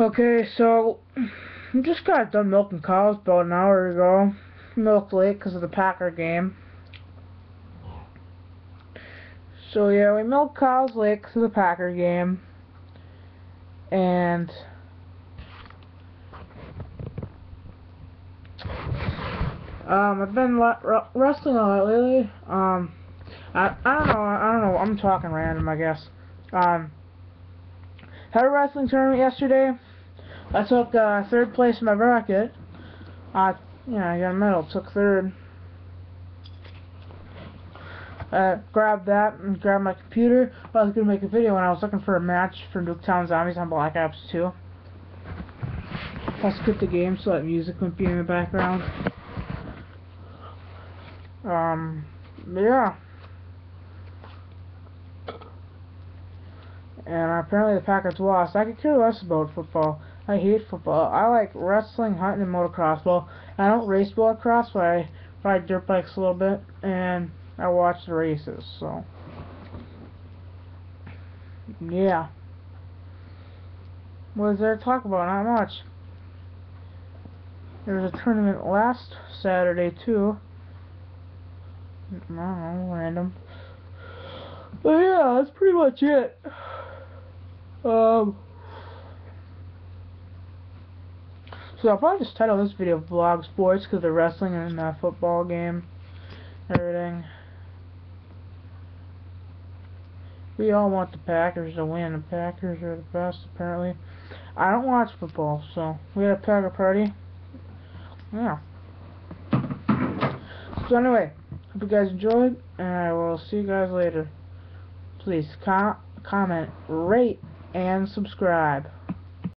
Okay, so I just got done milking cows about an hour ago. Milked late because of the Packer game. So yeah, we milked cows late because of the Packer game. And um, I've been wrestling a lot lately. Um, I I don't know. I don't know. I'm talking random, I guess. Um, had a wrestling tournament yesterday. I took uh, third place in my bracket. Uh, yeah, I got a medal. Took third. Uh, grabbed that and grabbed my computer. I was gonna make a video when I was looking for a match for Nuketown Zombies on Black Ops 2. I skipped the game so that music wouldn't be in the background. Um, yeah. And apparently the Packers lost. I could care less about football. I hate football. I like wrestling, hunting, and motocross. Well, I don't race motocross, but I ride dirt bikes a little bit, and I watch the races, so. Yeah. What is there to talk about? Not much. There was a tournament last Saturday, too. I don't know, random. But yeah, that's pretty much it. Um. So I'll probably just title this video Vlog Sports because the wrestling and uh, football game, everything. We all want the Packers to win. The Packers are the best, apparently. I don't watch football, so we had a Packer party. Yeah. So anyway, hope you guys enjoyed, and I will see you guys later. Please com comment, rate, and subscribe.